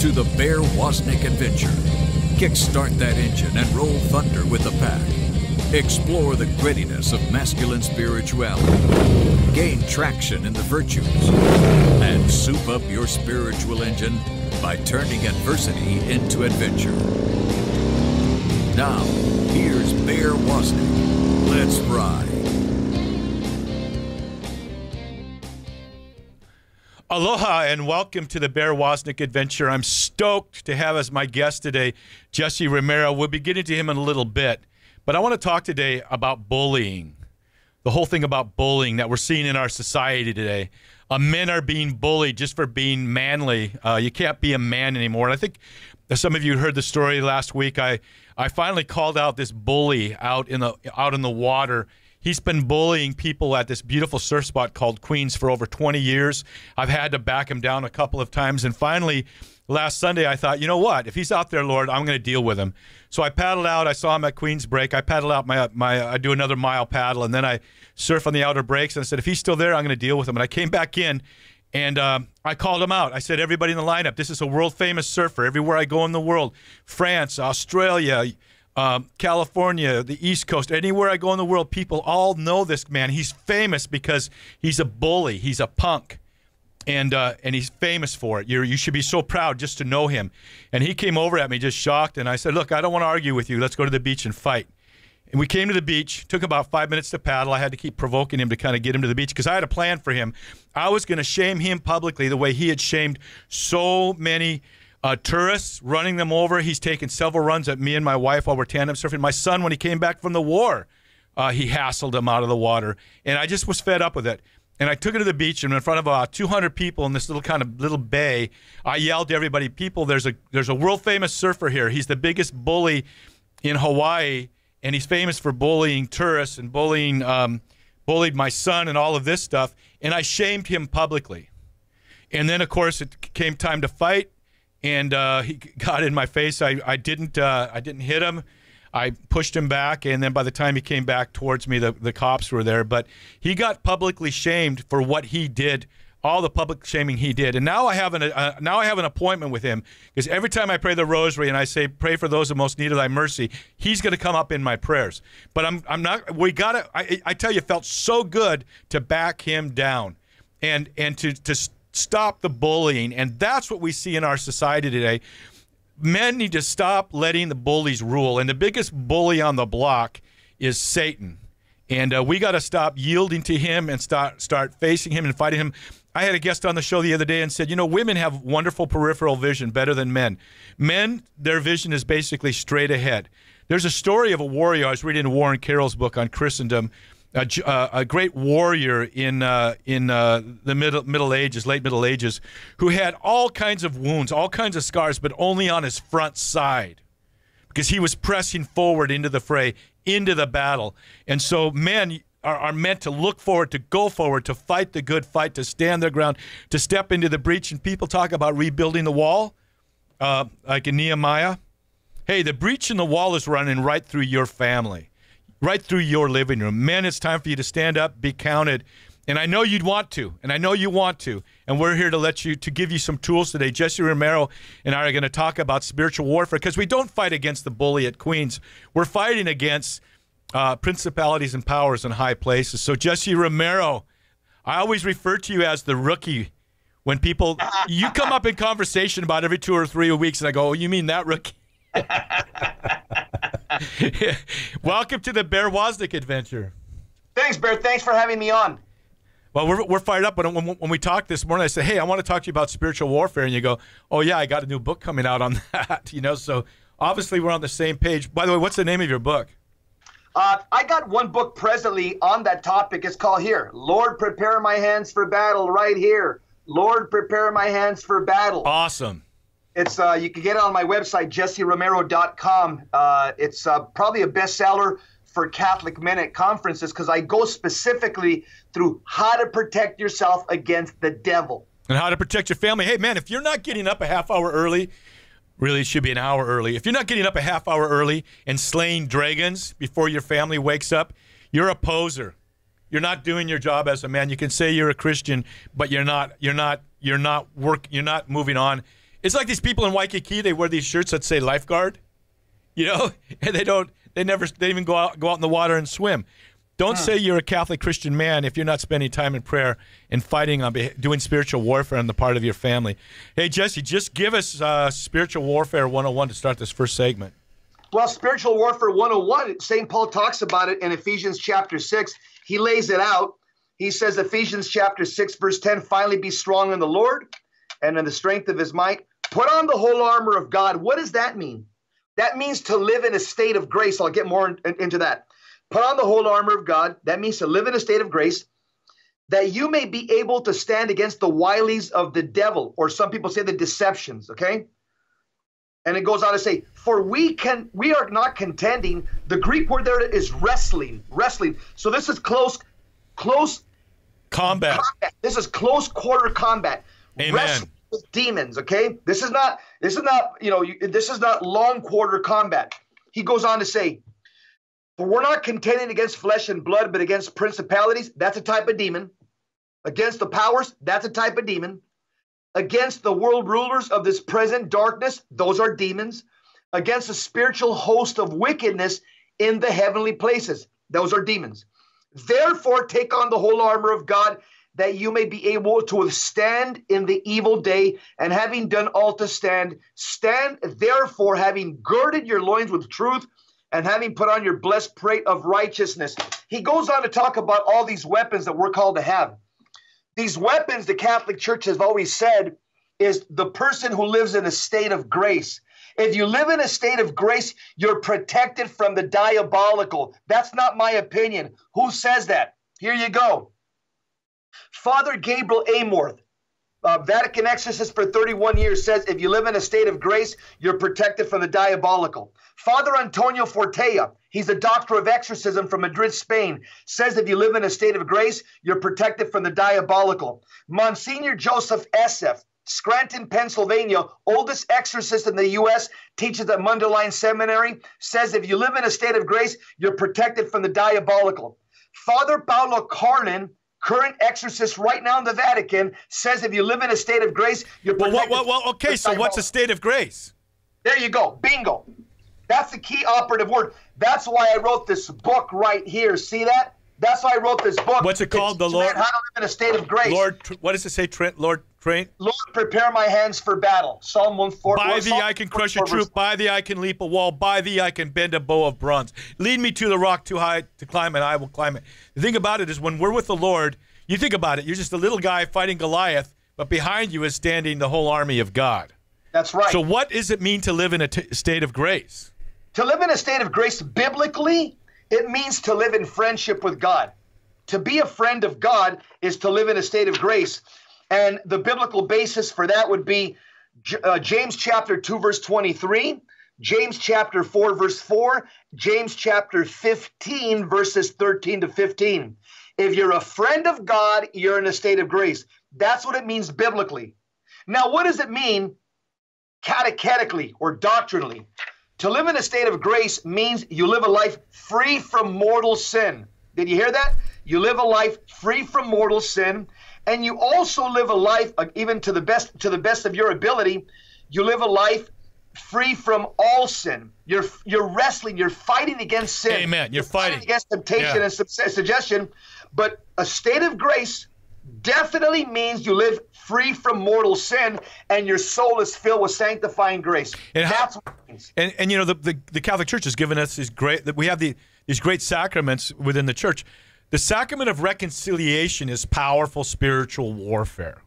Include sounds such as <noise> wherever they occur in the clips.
to the Bear Woznick adventure. Kickstart that engine and roll thunder with the pack. Explore the grittiness of masculine spirituality. Gain traction in the virtues. And soup up your spiritual engine by turning adversity into adventure. Now, here's Bear Woznick. Let's ride. Aloha and welcome to the Bear Woznick Adventure. I'm stoked to have as my guest today Jesse Romero. We'll be getting to him in a little bit, but I want to talk today about bullying. The whole thing about bullying that we're seeing in our society today. Uh, men are being bullied just for being manly. Uh, you can't be a man anymore. And I think some of you heard the story last week. I I finally called out this bully out in the out in the water He's been bullying people at this beautiful surf spot called Queens for over 20 years. I've had to back him down a couple of times. And finally, last Sunday, I thought, you know what? If he's out there, Lord, I'm going to deal with him. So I paddled out. I saw him at Queens Break. I paddled out my, my I do another mile paddle, and then I surf on the outer breaks. And I said, if he's still there, I'm going to deal with him. And I came back in, and um, I called him out. I said, everybody in the lineup, this is a world famous surfer. Everywhere I go in the world, France, Australia, um, California, the East Coast, anywhere I go in the world, people all know this man. He's famous because he's a bully. He's a punk, and uh, and he's famous for it. you you should be so proud just to know him. And he came over at me just shocked, and I said, "Look, I don't want to argue with you. Let's go to the beach and fight." And we came to the beach. Took about five minutes to paddle. I had to keep provoking him to kind of get him to the beach because I had a plan for him. I was going to shame him publicly the way he had shamed so many uh, tourists running them over. He's taken several runs at me and my wife while we're tandem surfing. My son, when he came back from the war, uh, he hassled him out of the water, and I just was fed up with it. And I took it to the beach, and in front of uh, 200 people in this little kind of little bay, I yelled to everybody, "People, there's a there's a world famous surfer here. He's the biggest bully in Hawaii, and he's famous for bullying tourists and bullying um, bullied my son and all of this stuff." And I shamed him publicly. And then, of course, it came time to fight and uh, he <laughs> got in my face. I, I didn't uh, I didn't hit him. I pushed him back, and then by the time he came back towards me, the, the cops were there. But he got publicly shamed for what he did, all the public shaming he did. And now I have an uh, now I have an appointment with him because every time I pray the Rosary and I say pray for those who most need of Thy mercy, he's going to come up in my prayers. But I'm I'm not. We got it. I, I tell you, it felt so good to back him down, and and to to stop the bullying. And that's what we see in our society today. Men need to stop letting the bullies rule. And the biggest bully on the block is Satan. And uh, we got to stop yielding to him and start start facing him and fighting him. I had a guest on the show the other day and said, you know, women have wonderful peripheral vision, better than men. Men, their vision is basically straight ahead. There's a story of a warrior. I was reading Warren Carroll's book on Christendom a, uh, a great warrior in uh, in uh, the middle Middle Ages, late Middle Ages, who had all kinds of wounds, all kinds of scars, but only on his front side, because he was pressing forward into the fray, into the battle. And so, men are, are meant to look forward, to go forward, to fight the good fight, to stand their ground, to step into the breach. And people talk about rebuilding the wall, uh, like in Nehemiah. Hey, the breach in the wall is running right through your family right through your living room. Men, it's time for you to stand up, be counted. And I know you'd want to, and I know you want to. And we're here to let you, to give you some tools today. Jesse Romero and I are going to talk about spiritual warfare because we don't fight against the bully at Queens. We're fighting against uh, principalities and powers in high places. So, Jesse Romero, I always refer to you as the rookie when people, you come up in conversation about every two or three weeks, and I go, oh, you mean that rookie? <laughs> Welcome to the Bear Woznick adventure. Thanks, Bear. Thanks for having me on. Well, we're, we're fired up. When, when, when we talked this morning, I said, "Hey, I want to talk to you about spiritual warfare," and you go, "Oh yeah, I got a new book coming out on <laughs> that." you know, so obviously we're on the same page. By the way, what's the name of your book? Uh, I got one book presently on that topic. It's called here, "Lord, prepare my hands for battle." Right here, "Lord, prepare my hands for battle." Awesome. It's uh, you can get it on my website jesseromero.com. Uh, it's uh, probably a bestseller for Catholic men at conferences because I go specifically through how to protect yourself against the devil and how to protect your family. Hey, man, if you're not getting up a half hour early, really it should be an hour early. If you're not getting up a half hour early and slaying dragons before your family wakes up, you're a poser. You're not doing your job as a man. You can say you're a Christian, but you're not. You're not. You're not work. You're not moving on It's like these people in Waikiki. They wear these shirts that say lifeguard, you know, <laughs> and they don't. They never. They even go out go out in the water and swim. Don't say you're a Catholic Christian man if you're not spending time in prayer and fighting on doing spiritual warfare on the part of your family. Hey Jesse, just give us uh, spiritual warfare 101 to start this first segment. Well, spiritual warfare 101, St. Paul talks about it in Ephesians chapter 6. He lays it out. He says, Ephesians chapter 6, verse 10, finally be strong in the Lord and in the strength of his might. Put on the whole armor of God. What does that mean? That means to live in a state of grace. I'll get more in, in, into that. Put on the whole armor of God. That means to live in a state of grace, that you may be able to stand against the wilies of the devil, or some people say the deceptions, okay? And it goes on to say, for we can we are not contending. The Greek word there is wrestling, wrestling. So this is close, close combat. combat. This is close quarter combat. Amen. Wrestling with demons, okay? This is not this is not, you know, this is not long quarter combat. He goes on to say, for we're not contending against flesh and blood, but against principalities. That's a type of demon. Against the powers. That's a type of demon. Against the world rulers of this present darkness. Those are demons. Against the spiritual host of wickedness in the heavenly places. Those are demons. Therefore, take on the whole armor of God that you may be able to withstand in the evil day, and having done all to stand, stand therefore, having girded your loins with truth, and having put on your blessed plate of righteousness. He goes on to talk about all these weapons that we're called to have. These weapons, the Catholic Church has always said, is the person who lives in a state of grace. If you live in a state of grace, you're protected from the diabolical. That's not my opinion. Who says that? Here you go. Father Gabriel Amorth, uh, Vatican exorcist for 31 years says if you live in a state of grace, you're protected from the diabolical. Father Antonio Fortea, he's a doctor of exorcism from Madrid, Spain, says if you live in a state of grace, you're protected from the diabolical. Monsignor Joseph Esseff, Scranton, Pennsylvania, oldest exorcist in the U.S., teaches at Mundelein Seminary, says if you live in a state of grace, you're protected from the diabolical. Father Paulo Carlin, current exorcist right now in the Vatican says if you live in a state of grace, you're well, well, well, well okay. So what's a state of grace? There you go. Bingo. That's the key operative word. That's why I wrote this book right here. See that? That's why I wrote this book. What's it called? the Lord. How to live in a state of grace. Lord, what does it say? Trent, Lord, train. Lord, prepare my hands for battle. Psalm one. By thee I can crush a troop. By thee I can leap a wall. By thee I can bend a bow of bronze. Lead me to the rock too high to climb, and I will climb it. The thing about it is, when we're with the Lord, you think about it. You're just a little guy fighting Goliath, but behind you is standing the whole army of God. That's right. So, what does it mean to live in a t- state of grace? To live in a state of grace biblically, it means to live in friendship with God. To be a friend of God is to live in a state of grace. And the biblical basis for that would be uh, James chapter 2, verse 23, James chapter 4, verse 4, James chapter 15, verses 13 to 15. If you're a friend of God, you're in a state of grace. That's what it means biblically. Now, what does it mean catechetically or doctrinally? To live in a state of grace means you live a life free from mortal sin. Did you hear that? You live a life free from mortal sin, and you also live a life, uh, even to the best to the best of your ability, you live a life free from all sin. You're you're wrestling. You're fighting against sin. Amen. You're, you're fighting. fighting. against temptation yeah. and su- suggestion. But a state of grace definitely means you live free from mortal sin and your soul is filled with sanctifying grace. And That's what it means. And, and you know, the, the, the, Catholic Church has given us these great, that we have the, these great sacraments within the church. The sacrament of reconciliation is powerful spiritual warfare.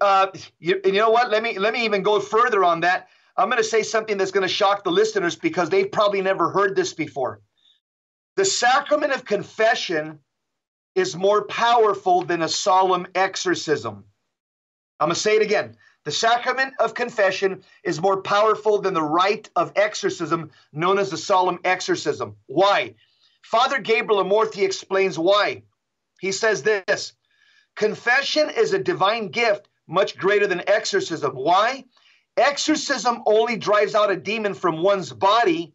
Uh, you, you know what? Let me let me even go further on that. I'm going to say something that's going to shock the listeners because they've probably never heard this before. The sacrament of confession is more powerful than a solemn exorcism. I'm going to say it again. The sacrament of confession is more powerful than the rite of exorcism known as the solemn exorcism. Why? Father Gabriel Amorthi explains why. He says this Confession is a divine gift much greater than exorcism. Why? Exorcism only drives out a demon from one's body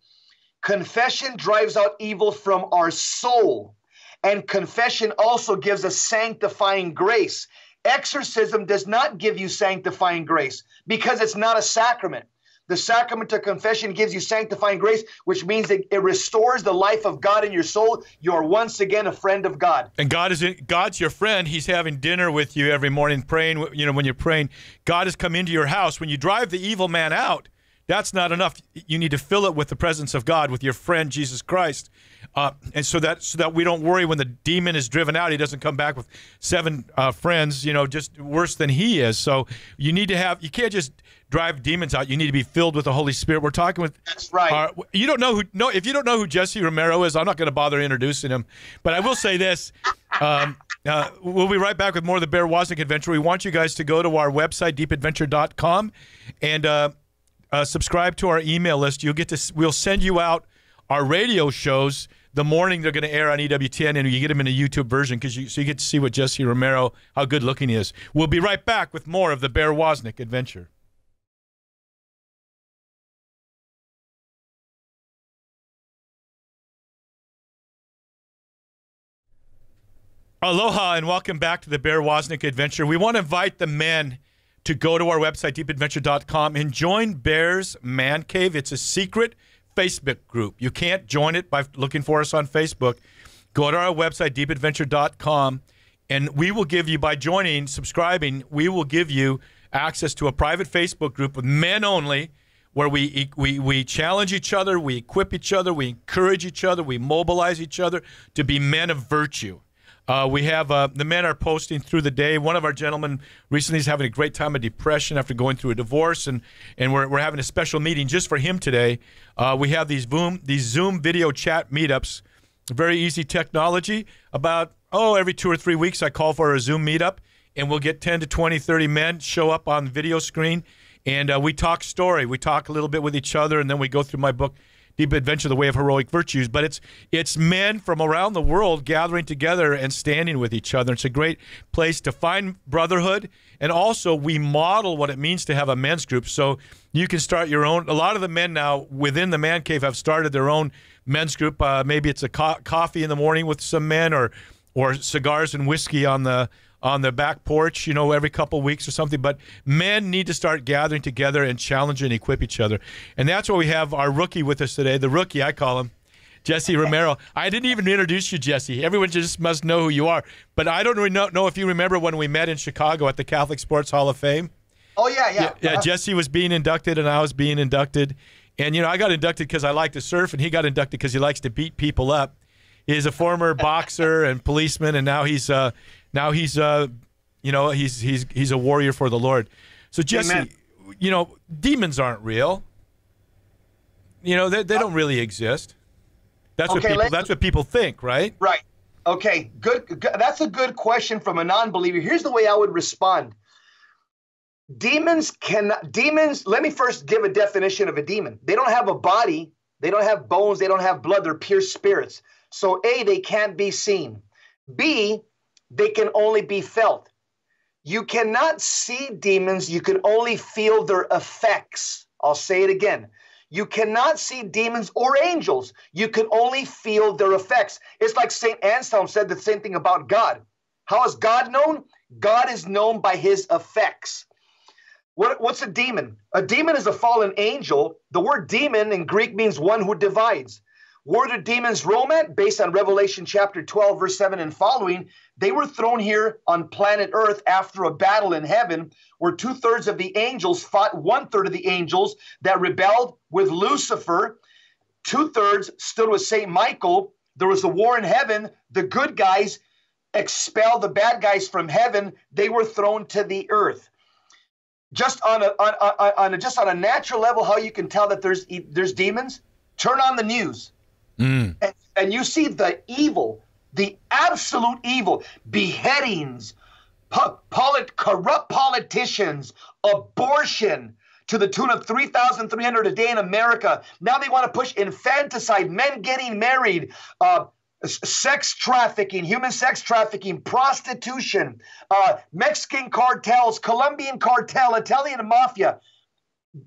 Confession drives out evil from our soul. And confession also gives us sanctifying grace. Exorcism does not give you sanctifying grace because it's not a sacrament. The sacrament of confession gives you sanctifying grace, which means that it restores the life of God in your soul. You're once again a friend of God. And God is God's your friend. He's having dinner with you every morning, praying. You know, when you're praying, God has come into your house. When you drive the evil man out, that's not enough. You need to fill it with the presence of God, with your friend Jesus Christ, uh, and so that so that we don't worry when the demon is driven out, he doesn't come back with seven uh, friends, you know, just worse than he is. So you need to have. You can't just drive demons out. You need to be filled with the Holy Spirit. We're talking with. That's right. Our, you don't know who. No, if you don't know who Jesse Romero is, I'm not going to bother introducing him. But I will say this. Um, uh, we'll be right back with more of the Bear Woznick Adventure. We want you guys to go to our website, deepadventure.com, and uh, uh, subscribe to our email list. You'll get to. We'll send you out our radio shows the morning they're going to air on EWTN, and you get them in a YouTube version because you so you get to see what Jesse Romero, how good looking he is. We'll be right back with more of the Bear Woznick adventure. Aloha and welcome back to the Bear Woznick adventure. We want to invite the men to go to our website, deepadventure.com, and join Bear's Man Cave. It's a secret Facebook group. You can't join it by looking for us on Facebook. Go to our website, deepadventure.com, and we will give you, by joining, subscribing, we will give you access to a private Facebook group with men only where we, we, we challenge each other, we equip each other, we encourage each other, we mobilize each other to be men of virtue. Uh, we have uh, the men are posting through the day. One of our gentlemen recently is having a great time of depression after going through a divorce, and and we're, we're having a special meeting just for him today. Uh, we have these Zoom these Zoom video chat meetups, very easy technology. About oh every two or three weeks, I call for a Zoom meetup, and we'll get 10 to 20, 30 men show up on the video screen, and uh, we talk story. We talk a little bit with each other, and then we go through my book Deep Adventure, The Way of Heroic Virtues. But it's it's men from around the world gathering together and standing with each other. It's a great place to find brotherhood, and also we model what it means to have a men's group. So you can start your own. A lot of the men now within the man cave have started their own men's group. Uh, maybe it's a co- coffee in the morning with some men, or or cigars and whiskey on the on the back porch, you know, every couple weeks or something. But men need to start gathering together and challenge and equip each other. And that's why we have our rookie with us today. The rookie, I call him. Jesse Romero. <laughs> I didn't even introduce you, Jesse. Everyone just must know who you are. But I don't really know, know if you remember when we met in Chicago at the Catholic Sports Hall of Fame. Oh yeah, yeah. Yeah, yeah Jesse was being inducted and I was being inducted. And you know, I got inducted because I like to surf, and he got inducted because he likes to beat people up. He's a former <laughs> boxer and policeman, and now he's uh, now he's uh, you know, he's he's he's a warrior for the Lord. So Jesse, Amen. you know, demons aren't real. You know, they, they don't really exist. That's okay, what people that's what people think, right? Right. Okay, good, good. That's a good question from a non-believer. Here's the way I would respond. Demons can demons. Let me first give a definition of a demon. They don't have a body. They don't have bones. They don't have blood. They're pure spirits. So A, they can't be seen. B, they can only be felt. You cannot see demons, you can only feel their effects. I'll say it again. You cannot see demons or angels. You can only feel their effects. It's like St. Anselm said the same thing about God. How is God known? God is known by his effects. What, what's a demon? A demon is a fallen angel. The word demon in Greek means one who divides. Where do demons roam at? Based on Revelation chapter 12, verse 7 and following, they were thrown here on planet Earth after a battle in heaven where two thirds of the angels fought one third of the angels that rebelled with Lucifer. Two thirds stood with St. Michael. There was a war in heaven. The good guys expelled the bad guys from heaven. They were thrown to the earth. Just on a, on, on, on a just on a natural level, how you can tell that there's there's demons? Turn on the news Mm. And, and you see the evil, the absolute evil, beheadings, po- polit- corrupt politicians, abortion to the tune of 3,300 a day in America. Now they want to push infanticide, men getting married, uh, sex trafficking, human sex trafficking, prostitution, uh, Mexican cartels, Colombian cartel, Italian mafia.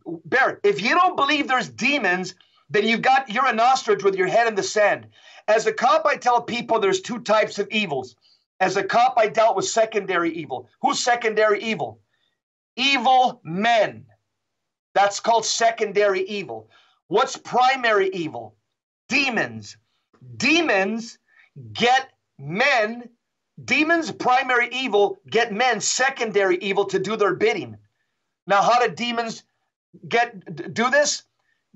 Barrett, if you don't believe there's demons, then you've got you're an ostrich with your head in the sand. As a cop, I tell people there's two types of evils. As a cop, I dealt with secondary evil. Who's secondary evil? Evil men. That's called secondary evil. What's primary evil? Demons. Demons get men, demons, primary evil, get men, secondary evil, to do their bidding. Now, how do demons get do this?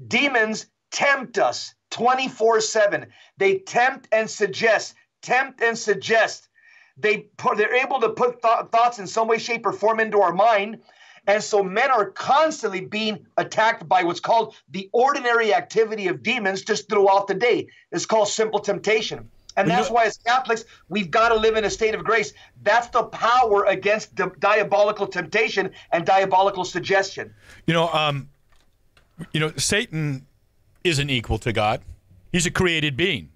Demons tempt us 24 7. They tempt and suggest, tempt and suggest. They put, they're able to put th- thoughts in some way, shape, or form into our mind. And so men are constantly being attacked by what's called the ordinary activity of demons just throughout the day. It's called simple temptation. And that's why, as Catholics, we've got to live in a state of grace. That's the power against di- diabolical temptation and diabolical suggestion. You know, um, you know, Satan isn't equal to God. He's a created being.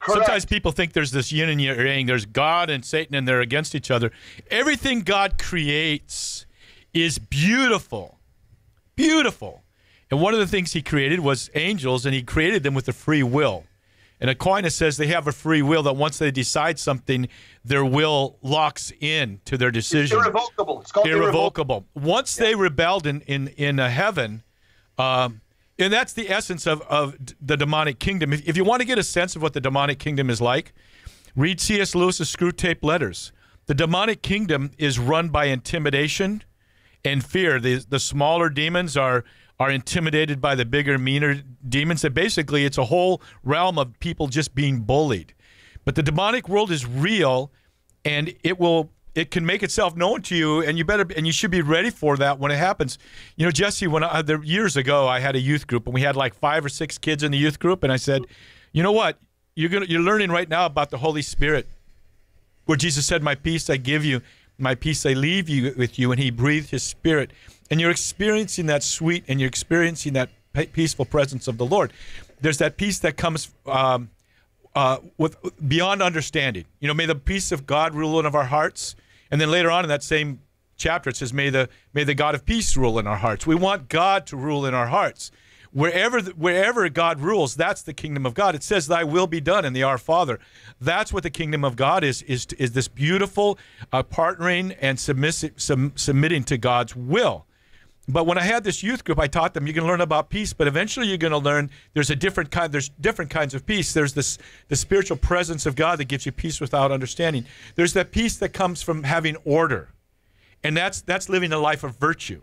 Correct. Sometimes people think there's this yin and yang. There's God and Satan, and they're against each other. Everything God creates is beautiful, beautiful. And one of the things He created was angels, and He created them with a free will. And Aquinas says they have a free will that once they decide something, their will locks in to their decision. It's irrevocable. It's called irrevocable. Once yeah. they rebelled in in in uh, heaven, um, and that's the essence of of the demonic kingdom. If, if you want to get a sense of what the demonic kingdom is like, read C.S. Lewis's Screwtape Letters. The demonic kingdom is run by intimidation and fear. The the smaller demons are are intimidated by the bigger, meaner demons. That basically it's a whole realm of people just being bullied. But the demonic world is real, and it will it can make itself known to you, and you better and you should be ready for that when it happens. You know, Jesse, when I, the, years ago I had a youth group, and we had like five or six kids in the youth group, and I said, you know what, you're gonna you're learning right now about the Holy Spirit, where Jesus said, "My peace I give you." My peace I leave you with you, and he breathed his spirit and you're experiencing that sweet and you're experiencing that peaceful presence of the Lord. There's that peace that comes um, uh, with beyond understanding. You know, may the peace of God rule in of our hearts. And then later on in that same chapter, it says, "May the may the God of peace rule in our hearts." We want God to rule in our hearts. Wherever wherever God rules, that's the kingdom of God. It says, "Thy will be done" in the Our Father. That's what the kingdom of God is. Is is this beautiful uh, partnering and submissive, sub, submitting to God's will. But when I had this youth group, I taught them you can learn about peace, but eventually you're going to learn there's a different kind. There's different kinds of peace. There's this the spiritual presence of God that gives you peace without understanding. There's that peace that comes from having order, and that's that's living a life of virtue.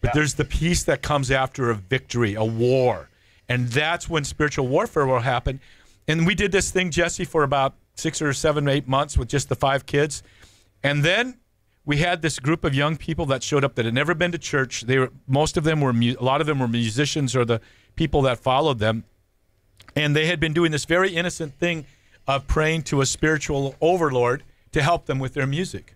But yeah. there's the peace that comes after a victory, a war, and that's when spiritual warfare will happen. And we did this thing, Jesse, for about six or seven, eight months with just the five kids, and then we had this group of young people that showed up that had never been to church. They were most of them were a lot of them were musicians or the people that followed them, and they had been doing this very innocent thing of praying to a spiritual overlord to help them with their music.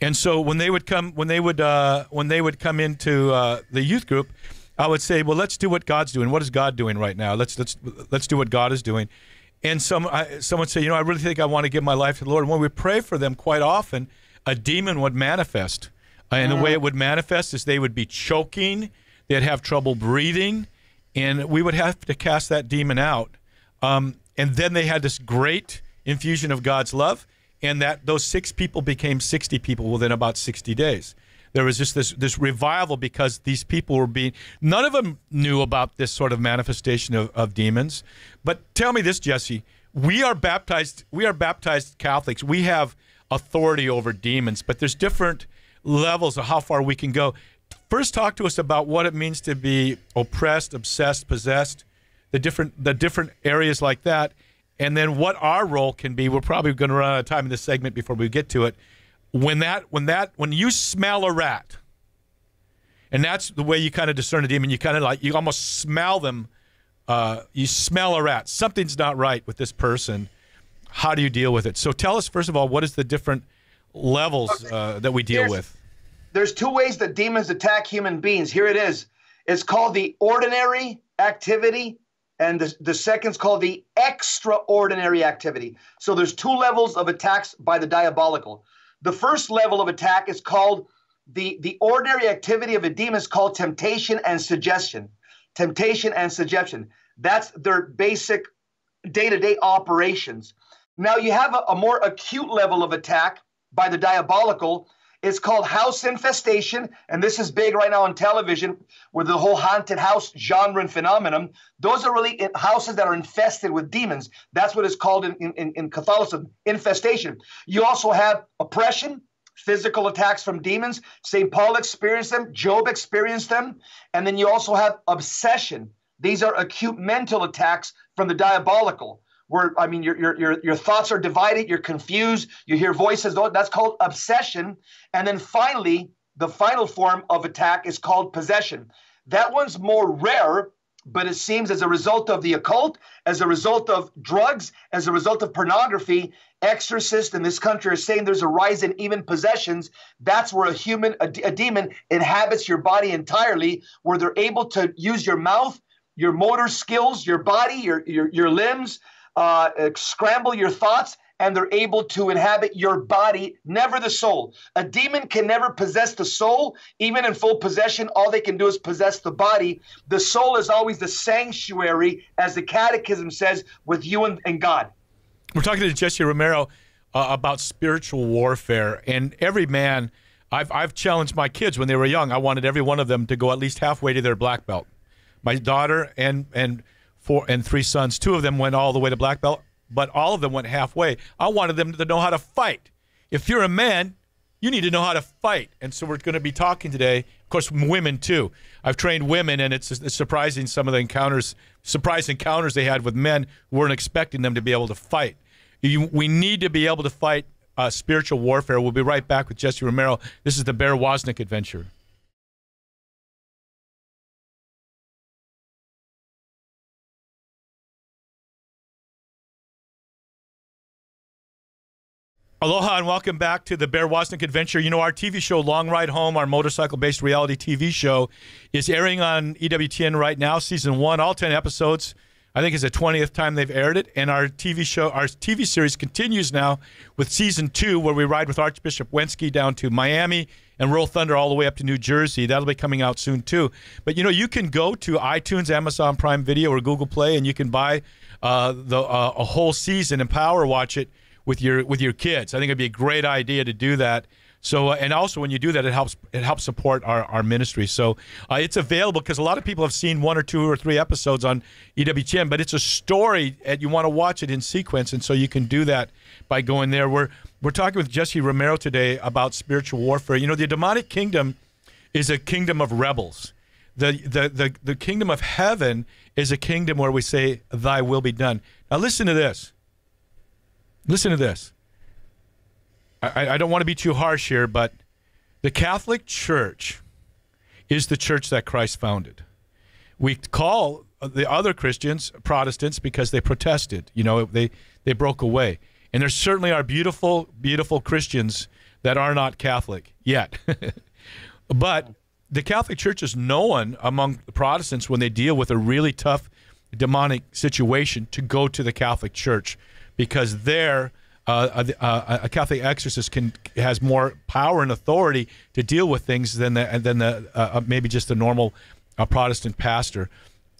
And so when they would come when they would uh, when they would come into uh, the youth group, I would say, well, let's do what God's doing. What is God doing right now? Let's let's let's do what God is doing. And some I, someone say, you know, I really think I want to give my life to the Lord. And when we pray for them, quite often a demon would manifest. Uh, and the way it would manifest is they would be choking, they'd have trouble breathing, and we would have to cast that demon out. Um, and then they had this great infusion of God's love, and that those six people became 60 people within about 60 days. There was just this this revival because these people were being none of them knew about this sort of manifestation of, of demons. But tell me this, Jesse, we are baptized we are baptized Catholics. We have authority over demons, but there's different levels of how far we can go. First, talk to us about what it means to be oppressed, obsessed, possessed, the different the different areas like that, and then what our role can be. We're probably going to run out of time in this segment before we get to it. When that when that when you smell a rat, and that's the way you kind of discern a demon. You kind of like you almost smell them. Uh, you smell a rat. Something's not right with this person how do you deal with it? So tell us first of all, what is the different levels uh, that we deal there's, with? There's two ways that demons attack human beings. Here it is. It's called the ordinary activity, and the, the second's called the extraordinary activity. So there's two levels of attacks by the diabolical. The first level of attack is called the, the ordinary activity of a demon is called temptation and suggestion. Temptation and suggestion. That's their basic day to day operations. Now you have a, a more acute level of attack by the diabolical. It's called house infestation, and this is big right now on television with the whole haunted house genre and phenomenon. Those are really houses that are infested with demons. That's what it's called in, in, in Catholicism, infestation. You also have oppression, physical attacks from demons. St. Paul experienced them, Job experienced them. And then you also have obsession. These are acute mental attacks from the diabolical where I mean your your your your thoughts are divided, you're confused, you hear voices. That's called obsession. And then finally, the final form of attack is called possession. That one's more rare, but it seems as a result of the occult, as a result of drugs, as a result of pornography, exorcists in this country are saying there's a rise in even possessions. That's where a human, a, a demon, inhabits your body entirely, where they're able to use your mouth, your motor skills, your body, your your, your limbs, uh, scramble your thoughts, and they're able to inhabit your body, never the soul. A demon can never possess the soul, even in full possession. All they can do is possess the body. The soul is always the sanctuary, as the Catechism says, with you and, and God. We're talking to Jesse Romero uh, about spiritual warfare, and every man. I've, I've challenged my kids when they were young. I wanted every one of them to go at least halfway to their black belt. My daughter and and four and three sons. Two of them went all the way to black belt, but all of them went halfway. I wanted them to know how to fight. If you're a man, you need to know how to fight. And so we're going to be talking today, of course, women too. I've trained women, and it's, it's surprising some of the encounters, surprise encounters they had with men who weren't expecting them to be able to fight. You, we need to be able to fight uh, spiritual warfare. We'll be right back with Jesse Romero. This is the Bear Woznick adventure. Aloha and welcome back to the Bear Woznick Adventure. You know, our TV show, Long Ride Home, our motorcycle based reality TV show, is airing on EWTN right now, season one, all 10 episodes. I think it's the 20th time they've aired it. And our TV show, our TV series continues now with season two, where we ride with Archbishop Wenski down to Miami and roll thunder all the way up to New Jersey. That'll be coming out soon, too. But, you know, you can go to iTunes, Amazon Prime Video, or Google Play, and you can buy uh, the uh, a whole season and power watch it with your with your kids. I think it'd be a great idea to do that. So, uh, and also when you do that, it helps it helps support our, our ministry. So, uh, it's available because a lot of people have seen one or two or three episodes on EWTN, but it's a story and you want to watch it in sequence, and so you can do that by going there. We're we're talking with Jesse Romero today about spiritual warfare. You know, the demonic kingdom is a kingdom of rebels. The the the, the kingdom of heaven is a kingdom where we say, "Thy will be done." Now, listen to this. Listen to this. I, I don't want to be too harsh here, but the Catholic Church is the church that Christ founded. We call the other Christians Protestants because they protested. You know, they they broke away. And there certainly are beautiful, beautiful Christians that are not Catholic yet. <laughs> but the Catholic Church is known among the Protestants when they deal with a really tough demonic situation to go to the Catholic Church because there uh, a, a, Catholic exorcist can has more power and authority to deal with things than the than the uh, uh maybe just a normal uh, Protestant pastor.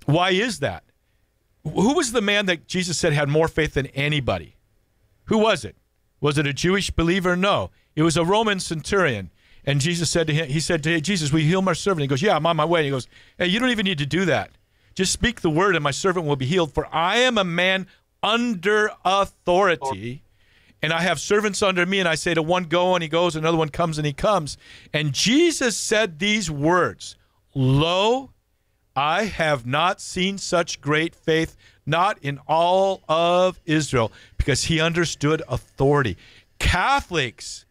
Why is that? Who was the man that Jesus said had more faith than anybody? Who was it? Was it a Jewish believer? No, it was a Roman centurion. And Jesus said to him, He said to Jesus, you heal my servant? He goes, Yeah, I'm on my way. And he goes, Hey, you don't even need to do that. Just speak the word, and my servant will be healed. For I am a man under authority. And I have servants under me, and I say to one, Go, and he goes, another one comes, and he comes. And Jesus said these words Lo, I have not seen such great faith, not in all of Israel, because he understood authority. Catholics,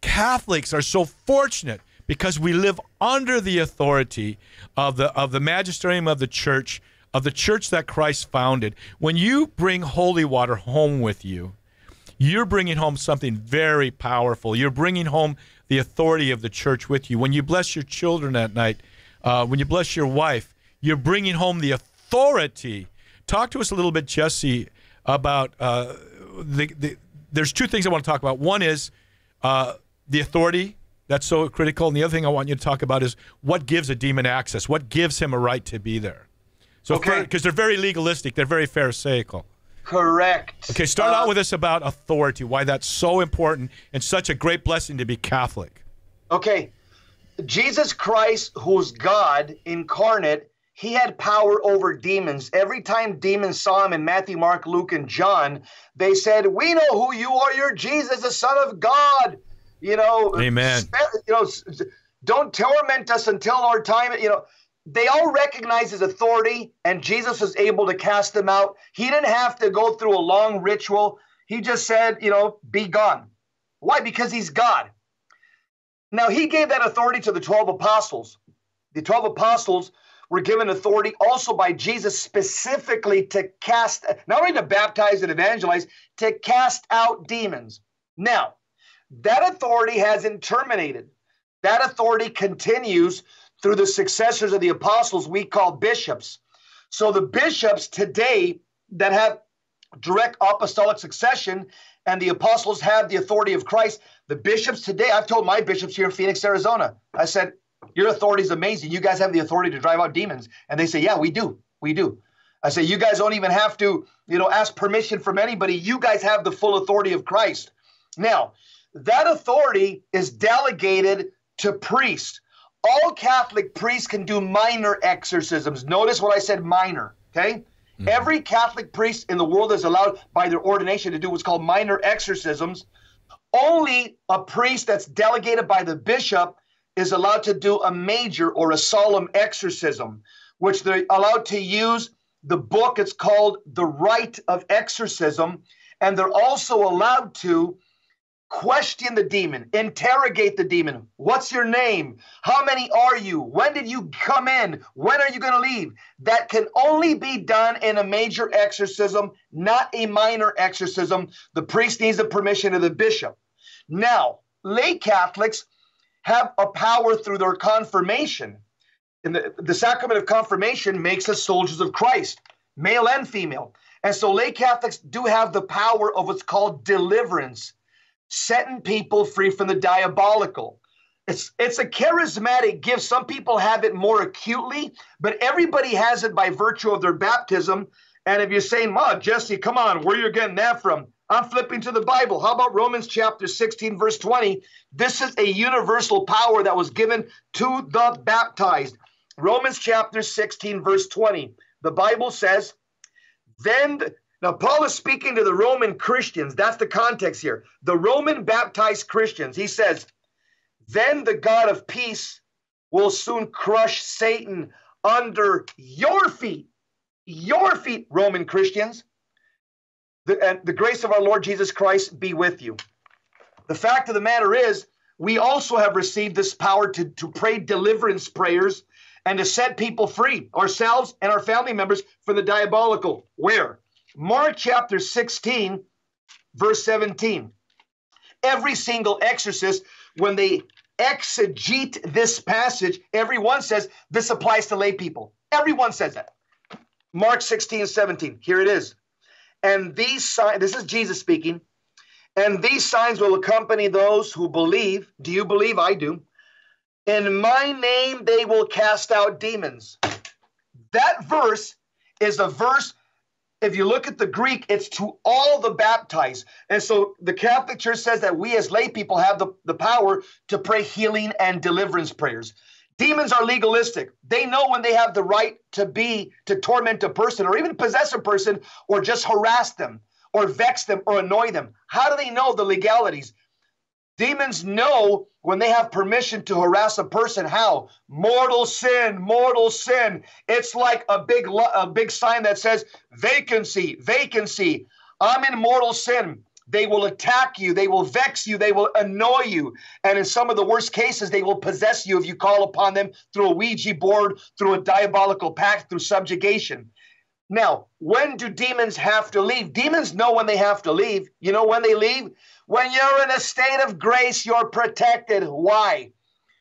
Catholics are so fortunate because we live under the authority of the of the magisterium of the church of the church that Christ founded, when you bring holy water home with you, you're bringing home something very powerful. You're bringing home the authority of the church with you. When you bless your children at night, uh, when you bless your wife, you're bringing home the authority. Talk to us a little bit, Jesse, about uh, the, the. There's two things I want to talk about. One is uh, the authority that's so critical, and the other thing I want you to talk about is what gives a demon access. What gives him a right to be there? So, okay. because they're very legalistic, they're very pharisaical. Correct. Okay, start Uh, out with us about authority, why that's so important and such a great blessing to be Catholic. Okay. Jesus Christ, who's God incarnate, he had power over demons. Every time demons saw him in Matthew, Mark, Luke, and John, they said, We know who you are. You're Jesus, the Son of God. You know, Amen. You know, don't torment us until our time. You know, they all recognized his authority, and Jesus was able to cast them out. He didn't have to go through a long ritual. He just said, you know, be gone. Why? Because he's God. Now, he gave that authority to the 12 apostles. The 12 apostles were given authority also by Jesus specifically to cast, not only to baptize and evangelize, to cast out demons. Now, that authority hasn't terminated. That authority continues through the successors of the apostles we call bishops. So the bishops today that have direct apostolic succession and the apostles have the authority of Christ, the bishops today, I've told my bishops here in Phoenix, Arizona, I said, Your authority is amazing. You guys have the authority to drive out demons. And they say, Yeah, we do. We do. I say, You guys don't even have to, you know, ask permission from anybody. You guys have the full authority of Christ. Now, that authority is delegated to priests. All Catholic priests can do minor exorcisms. Notice what I said minor, okay? Mm-hmm. Every Catholic priest in the world is allowed by their ordination to do what's called minor exorcisms. Only a priest that's delegated by the bishop is allowed to do a major or a solemn exorcism, which they're allowed to use the book. It's called The Rite of Exorcism. And they're also allowed to question the demon, interrogate the demon. What's your name? How many are you? When did you come in? When are you going to leave? That can only be done in a major exorcism, not a minor exorcism. The priest needs the permission of the bishop. Now, lay Catholics have a power through their confirmation. And the, the sacrament of confirmation makes us soldiers of Christ, male and female. And so lay Catholics do have the power of what's called deliverance setting people free from the diabolical. It's it's a charismatic gift. Some people have it more acutely, but everybody has it by virtue of their baptism. And if you're saying, "Ma, Jesse, come on, where you getting that from?" I'm flipping to the Bible. How about Romans chapter 16, verse 20? This is a universal power that was given to the baptized. Romans chapter 16, verse 20. The Bible says, then now, Paul is speaking to the Roman Christians. That's the context here. The Roman baptized Christians. He says, Then the God of peace will soon crush Satan under your feet. Your feet, Roman Christians. The, and the grace of our Lord Jesus Christ be with you. The fact of the matter is, we also have received this power to, to pray deliverance prayers and to set people free, ourselves and our family members, from the diabolical. Where? Mark chapter 16, verse 17. Every single exorcist, when they exegete this passage, everyone says this applies to lay people. Everyone says that. Mark 16, 17. Here it is. And these signs, this is Jesus speaking, and these signs will accompany those who believe. Do you believe? I do. In my name they will cast out demons. That verse is a verse if you look at the Greek, it's to all the baptized. And so the Catholic Church says that we as lay people have the, the power to pray healing and deliverance prayers. Demons are legalistic. They know when they have the right to be, to torment a person or even possess a person or just harass them or vex them or annoy them. How do they know the legalities? Demons know when they have permission to harass a person. How? Mortal sin, mortal sin. It's like a big, a big sign that says vacancy, vacancy. I'm in mortal sin. They will attack you. They will vex you. They will annoy you. And in some of the worst cases, they will possess you if you call upon them through a Ouija board, through a diabolical pact, through subjugation. Now, when do demons have to leave? Demons know when they have to leave. You know when they leave? When you're in a state of grace, you're protected. Why?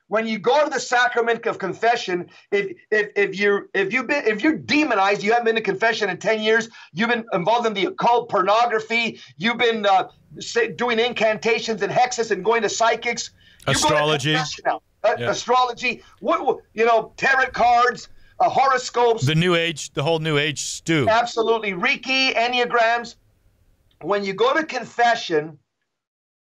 When you go to the sacrament of confession, if if if you if you've been if you're demonized, you haven't been to confession in ten years, you've been involved in the occult, pornography, you've been uh, say, doing incantations and hexes and going to psychics, astrology, now. Uh, yeah. astrology, what you know, tarot cards, uh, horoscopes. The new age, the whole new age stew. Absolutely. Reiki, Enneagrams. When you go to confession,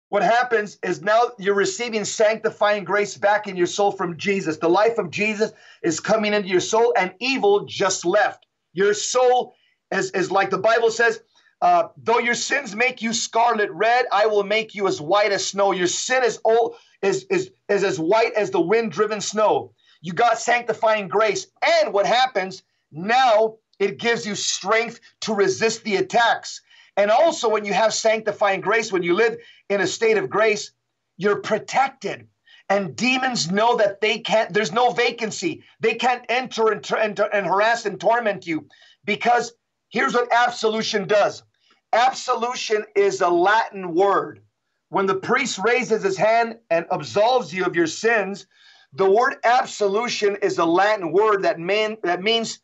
what happens is now you're receiving sanctifying grace back in your soul from Jesus. The life of Jesus is coming into your soul, and evil just left. Your soul is, is like the Bible says, uh, though your sins make you scarlet red, I will make you as white as snow. Your sin is old, is, is, is as white as the wind driven snow. You got sanctifying grace. And what happens now, it gives you strength to resist the attacks. And also, when you have sanctifying grace, when you live in a state of grace, you're protected. And demons know that they can't, there's no vacancy. They can't enter and, and, and harass and torment you because here's what absolution does absolution is a Latin word. When the priest raises his hand and absolves you of your sins, the word absolution is a Latin word that, man, that means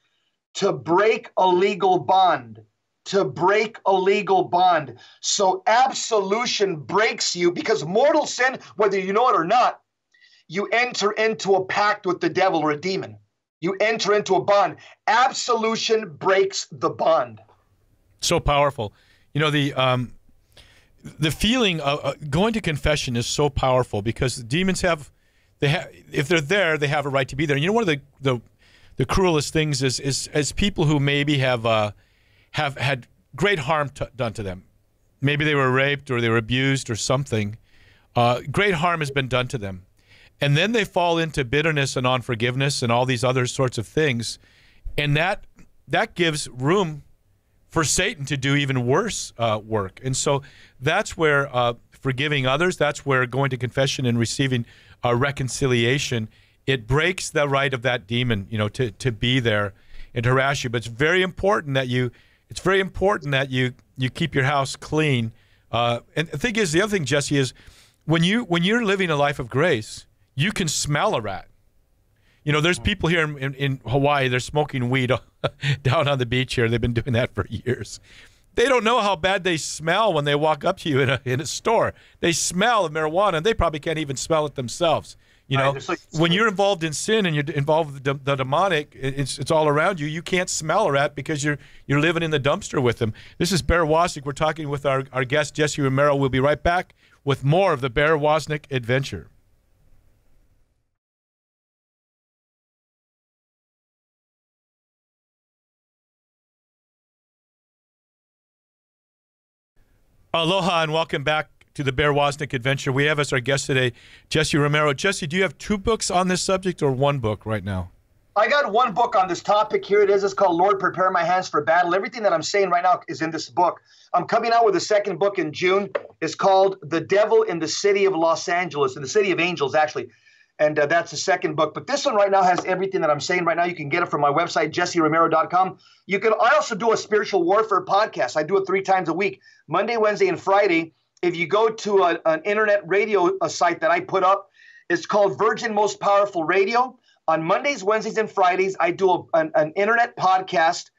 to break a legal bond to break a legal bond. So absolution breaks you because mortal sin, whether you know it or not, you enter into a pact with the devil or a demon. You enter into a bond. Absolution breaks the bond. So powerful. You know the um, the feeling of uh, going to confession is so powerful because demons have they have if they're there they have a right to be there. And you know one of the the, the cruelest things is is as people who maybe have uh, have had great harm t- done to them. Maybe they were raped or they were abused or something. Uh, great harm has been done to them. And then they fall into bitterness and unforgiveness and all these other sorts of things. And that that gives room for Satan to do even worse uh, work. And so that's where uh, forgiving others, that's where going to confession and receiving uh, reconciliation, it breaks the right of that demon, you know, to, to be there and to harass you. But it's very important that you it's very important that you you keep your house clean. Uh, and the thing is, the other thing, Jesse, is when you when you're living a life of grace, you can smell a rat. You know, there's people here in, in, in Hawaii. They're smoking weed <laughs> down on the beach here. They've been doing that for years. They don't know how bad they smell when they walk up to you in a in a store. They smell of marijuana, and they probably can't even smell it themselves. You know, right, like, when you're involved in sin and you're involved with the, the, demonic, it's it's all around you. You can't smell a rat because you're you're living in the dumpster with them. This is Bear Woznick. We're talking with our, our guest Jesse Romero. We'll be right back with more of the Bear Woznick adventure. Aloha and welcome back to the Bear Woznick adventure. We have as our guest today Jesse Romero. Jesse, do you have two books on this subject or one book right now? I got one book on this topic. Here it is. It's called Lord Prepare My Hands for Battle. Everything that I'm saying right now is in this book. I'm coming out with a second book in June. It's called The Devil in the City of Los Angeles, in the City of Angels, actually. And uh, that's the second book. But this one right now has everything that I'm saying right now. You can get it from my website, jesseromero.com. You can. I also do a spiritual warfare podcast. I do it three times a week, Monday, Wednesday, and Friday if you go to a, an internet radio site that I put up, it's called Virgin Most Powerful Radio. On Mondays, Wednesdays, and Fridays, I do a, an, an internet podcast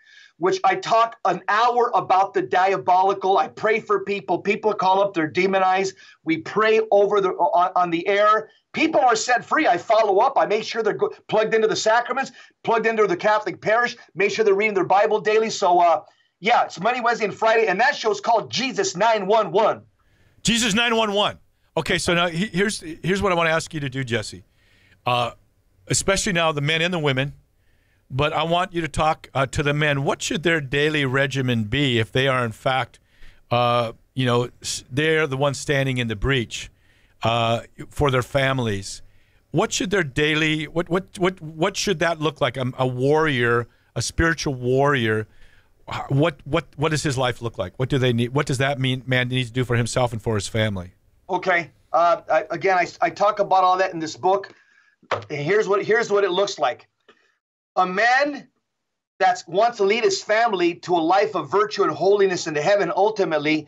which I talk an hour about the diabolical. I pray for people. People call up, they're demonized. We pray over the on, on the air. People are set free. I follow up. I make sure they're go- plugged into the sacraments, plugged into the Catholic parish. Make sure they're reading their Bible daily. So, uh, yeah, it's Monday, Wednesday, and Friday, and that show is called Jesus Nine One One. Jesus 911. Okay, so now here's here's what I want to ask you to do, Jesse. Uh, especially now the men and the women, but I want you to talk uh, to the men. What should their daily regimen be if they are in fact, uh, you know, they're the ones standing in the breach uh, for their families? What should their daily what what what what should that look like? A, a warrior, a spiritual warrior what what what does his life look like? What do they need? What does that mean? Man needs to do for himself and for his family. Okay. Uh, I, again, I, I talk about all that in this book. Here's what here's what it looks like. A man that wants to lead his family to a life of virtue and holiness into heaven ultimately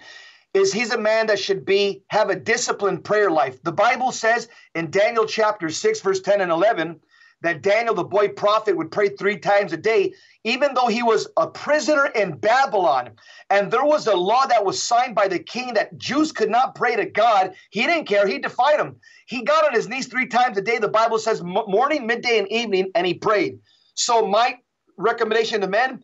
is he's a man that should be have a disciplined prayer life. The Bible says in Daniel chapter 6 verse 10 and 11 that Daniel the boy prophet would pray 3 times a day even though he was a prisoner in Babylon, and there was a law that was signed by the king that Jews could not pray to God, he didn't care. He defied him. He got on his knees three times a day. The Bible says morning, midday, and evening, and he prayed. So my recommendation to men,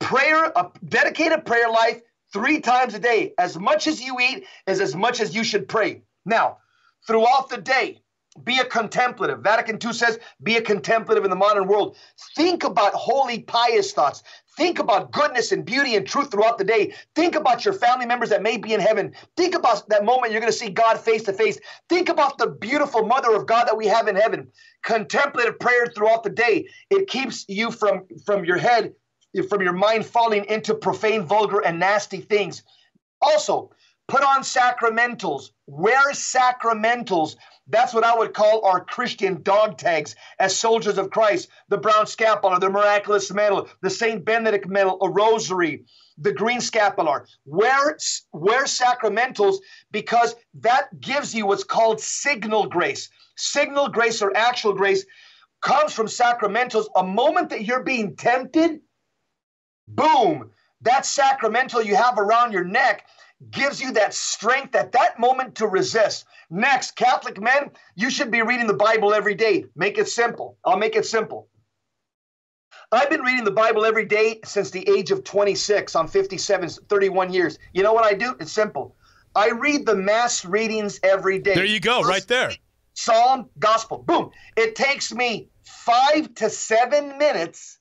prayer, a dedicated prayer life three times a day. As much as you eat is as much as you should pray. Now, throughout the day, be a contemplative. Vatican II says, be a contemplative in the modern world. Think about holy, pious thoughts. Think about goodness and beauty and truth throughout the day. Think about your family members that may be in heaven. Think about that moment you're going to see God face to face. Think about the beautiful mother of God that we have in heaven. Contemplative prayer throughout the day. It keeps you from, from your head from your mind falling into profane, vulgar, and nasty things. Also, put on sacramentals, wear sacramentals. That's what I would call our Christian dog tags as soldiers of Christ the brown scapular, the miraculous medal, the St. Benedict medal, a rosary, the green scapular. Wear, wear sacramentals because that gives you what's called signal grace. Signal grace or actual grace comes from sacramentals. A moment that you're being tempted, Boom! That sacramental you have around your neck gives you that strength at that moment to resist. Next, Catholic men, you should be reading the Bible every day. Make it simple. I'll make it simple. I've been reading the Bible every day since the age of 26. I'm 57, 31 years. You know what I do? It's simple. I read the mass readings every day. There you go, First, right there. Psalm, gospel. Boom. It takes me five to seven minutes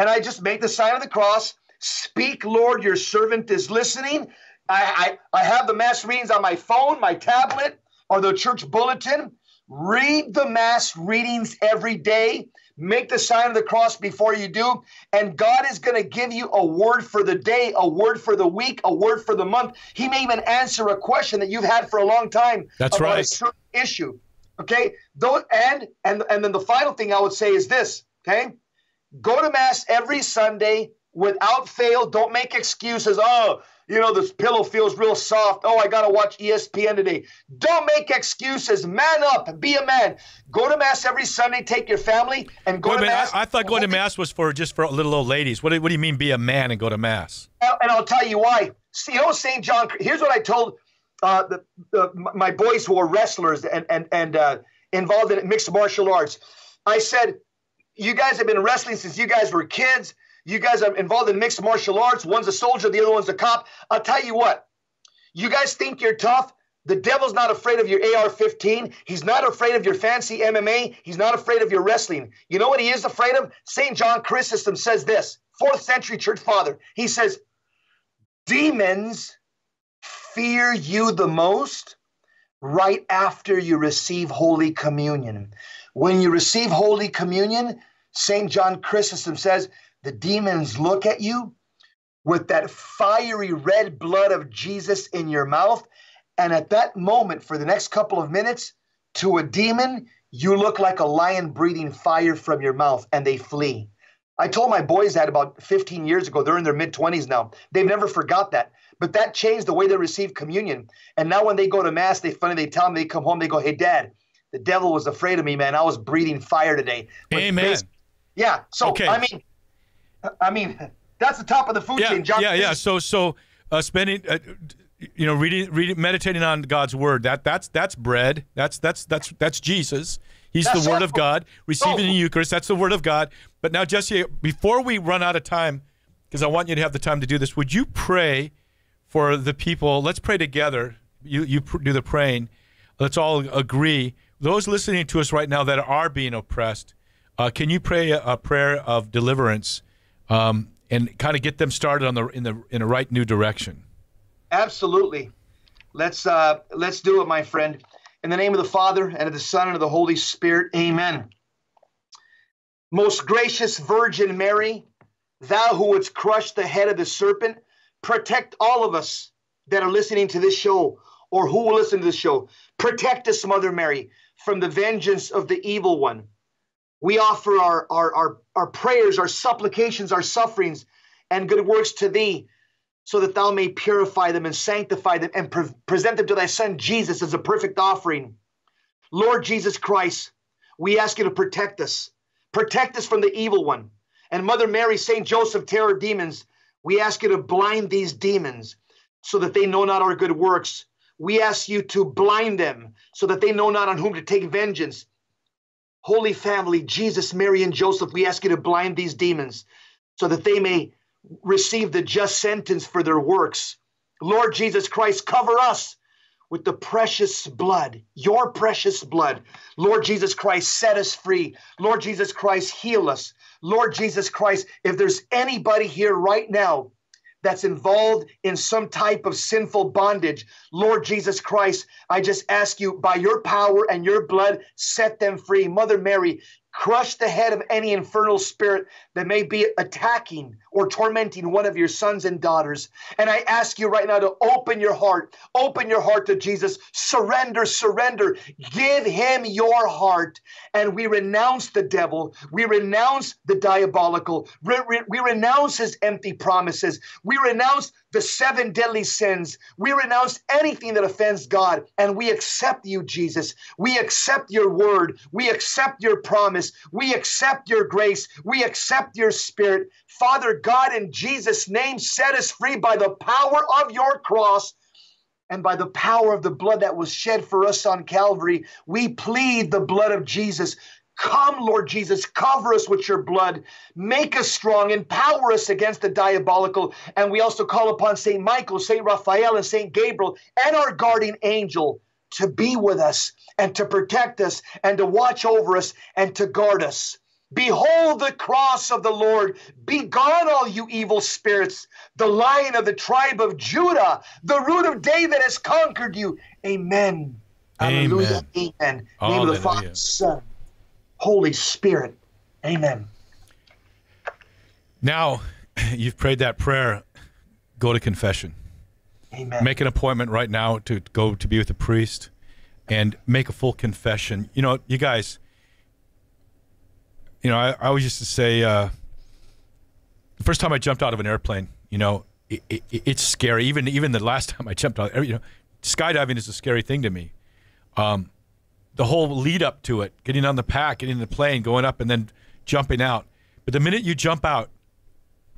and I just make the sign of the cross. Speak, Lord, your servant is listening. I, I, I have the mass readings on my phone, my tablet, or the church bulletin. Read the mass readings every day. Make the sign of the cross before you do. And God is going to give you a word for the day, a word for the week, a word for the month. He may even answer a question that you've had for a long time. That's about right. A certain issue. Okay. Though, and and and then the final thing I would say is this. Okay. Go to Mass every Sunday without fail. Don't make excuses. Oh, you know, this pillow feels real soft. Oh, I got to watch ESPN today. Don't make excuses. Man up. Be a man. Go to Mass every Sunday. Take your family and go Wait to Mass. I, I thought going to Mass was for just for little old ladies. What do, what do you mean be a man and go to Mass? And I'll tell you why. See, you know, St. John, here's what I told uh, the, the, my boys who are wrestlers and, and, and uh, involved in mixed martial arts. I said, you guys have been wrestling since you guys were kids. You guys are involved in mixed martial arts. One's a soldier, the other one's a cop. I'll tell you what, you guys think you're tough. The devil's not afraid of your AR 15. He's not afraid of your fancy MMA. He's not afraid of your wrestling. You know what he is afraid of? St. John Chrysostom says this, fourth century church father. He says, Demons fear you the most right after you receive Holy Communion. When you receive Holy Communion, St. John Chrysostom says the demons look at you with that fiery red blood of Jesus in your mouth. And at that moment, for the next couple of minutes, to a demon, you look like a lion breathing fire from your mouth and they flee. I told my boys that about 15 years ago. They're in their mid 20s now. They've never forgot that. But that changed the way they receive communion. And now when they go to mass, they funny, they tell me they come home, they go, Hey dad, the devil was afraid of me, man. I was breathing fire today. But Amen. Yeah. So okay. I mean, I mean, that's the top of the food yeah, chain. John yeah, yeah. So, so uh, spending, uh, you know, reading, reading, meditating on God's word. That that's that's bread. That's that's that's that's Jesus. He's that's the Word of God. Receiving the Eucharist. That's the Word of God. But now, Jesse, before we run out of time, because I want you to have the time to do this, would you pray for the people? Let's pray together. You you do the praying. Let's all agree. Those listening to us right now that are being oppressed uh, can you pray a, a prayer of deliverance um, and kind of get them started on the in the in a right new direction? Absolutely. Let's uh, let's do it, my friend. In the name of the Father and of the Son and of the Holy Spirit. Amen. Most gracious Virgin Mary, thou who wouldst crush the head of the serpent, protect all of us that are listening to this show or who will listen to this show. Protect us, Mother Mary, from the vengeance of the evil one. We offer our, our, our, our prayers, our supplications, our sufferings, and good works to thee, so that thou may purify them and sanctify them and pre- present them to thy Son Jesus as a perfect offering. Lord Jesus Christ, we ask you to protect us. Protect us from the evil one. And Mother Mary, St. Joseph, terror demons, we ask you to blind these demons so that they know not our good works. We ask you to blind them so that they know not on whom to take vengeance Holy Family, Jesus, Mary, and Joseph, we ask you to blind these demons so that they may receive the just sentence for their works. Lord Jesus Christ, cover us with the precious blood, your precious blood. Lord Jesus Christ, set us free. Lord Jesus Christ, heal us. Lord Jesus Christ, if there's anybody here right now that's involved in some type of sinful bondage, Lord Jesus Christ, I just ask you by your power and your blood, set them free. Mother Mary, Crush the head of any infernal spirit that may be attacking or tormenting one of your sons and daughters. And I ask you right now to open your heart, open your heart to Jesus. Surrender, surrender. Give him your heart. And we renounce the devil. We renounce the diabolical. We, we renounce his empty promises. We renounce the seven deadly sins. We renounce anything that offends God and we accept you, Jesus. We accept your word. We accept your promise. We accept your grace. We accept your spirit. Father God, in Jesus' name, set us free by the power of your cross and by the power of the blood that was shed for us on Calvary. We plead the blood of Jesus Come, Lord Jesus, cover us with your blood. Make us strong, empower us against the diabolical. And we also call upon St. Michael, St. Raphael, and St. Gabriel, and our guardian angel to be with us and to protect us and to watch over us and to guard us. Behold the cross of the Lord. Be gone, all you evil spirits. The lion of the tribe of Judah, the root of David has conquered you. Amen. Amen. Hallelujah. Amen. Name of the Father, Son, Holy Spirit. Amen. Now, <clears throat> you've prayed that prayer. Go to confession. Amen. Make an appointment right now to go to be with a priest and make a full confession. You know, you guys, you know, I, I always used to say, uh, the first time I jumped out of an airplane, you know, it, it, it's scary. Even even the last <laughs> time I jumped out, you know, skydiving is a scary thing to me. Um, the whole lead up to it, getting on the pack, getting in the plane, going up, and then jumping out. But the minute you jump out,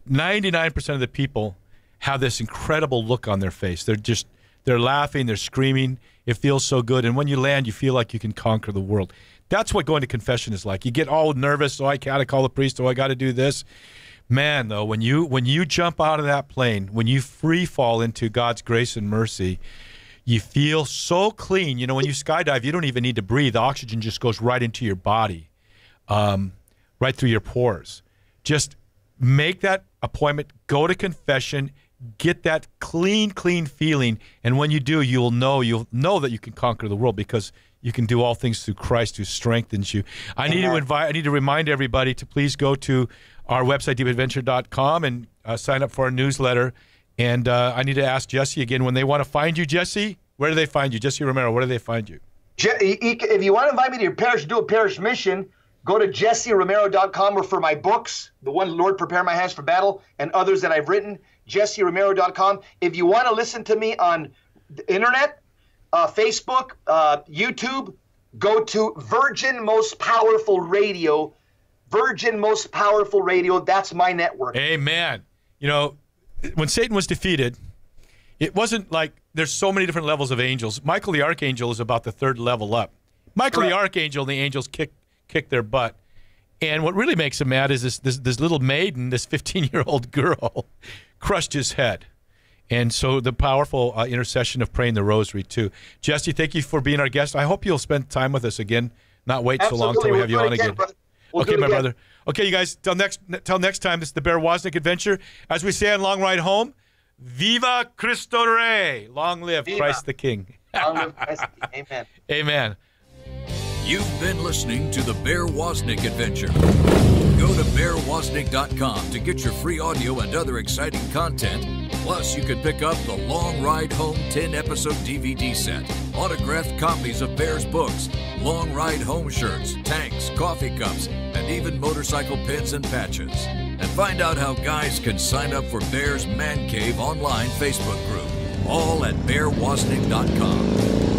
99% of the people have this incredible look on their face. They're just, they're laughing, they're screaming. It feels so good. And when you land, you feel like you can conquer the world. That's what going to confession is like. You get all nervous. Oh, I gotta call the priest. Oh, I got to do this. Man, though, when you when you jump out of that plane, when you free fall into God's grace and mercy, you feel so clean. You know, when you skydive, you don't even need to breathe. The oxygen just goes right into your body, um, right through your pores. Just make that appointment, go to confession, get that clean, clean feeling. And when you do, you'll know, you'll know that you can conquer the world because you can do all things through Christ who strengthens you. I need to invite, I need to remind everybody to please go to our website, deepadventure.com, and uh, sign up for our newsletter. And uh, I need to ask Jesse again when they want to find you, Jesse, where do they find you? Jesse Romero, where do they find you? If you want to invite me to your parish, do a parish mission, go to jesseromero.com or for my books, the one Lord Prepare My Hands for Battle and others that I've written, jesseromero.com. If you want to listen to me on the internet, uh, Facebook, uh, YouTube, go to Virgin Most Powerful Radio. Virgin Most Powerful Radio, that's my network. Amen. You know, when Satan was defeated, it wasn't like there's so many different levels of angels. Michael the archangel is about the third level up. Michael the archangel and the angels kick kick their butt. And what really makes him mad is this this, this little maiden, this <laughs> 15 year old girl, <laughs> crushed his head. And so the powerful uh, intercession of praying the rosary too. Jesse, thank you for being our guest. I hope you'll spend time with us again. Not wait Absolutely. so long till we have you on again. We'll okay, my again. brother. Okay, you guys. Till next. Till next time. This is the Bear Woznick adventure. As we say on Long Ride Home, Viva Cristo Rey! Long live Viva. Christ the King. Amen. <laughs> Amen. You've been listening to the Bear Woznick Adventure. Go to bearwoznick.com to get your free audio and other exciting content. Plus, you can pick up the Long Ride Home 10 episode DVD set, autographed copies of Bear's books, Long Ride Home shirts, tanks, coffee cups, and even motorcycle pins and patches. And find out how guys can sign up for Bear's Man Cave online Facebook group. All at bearwoznick.com.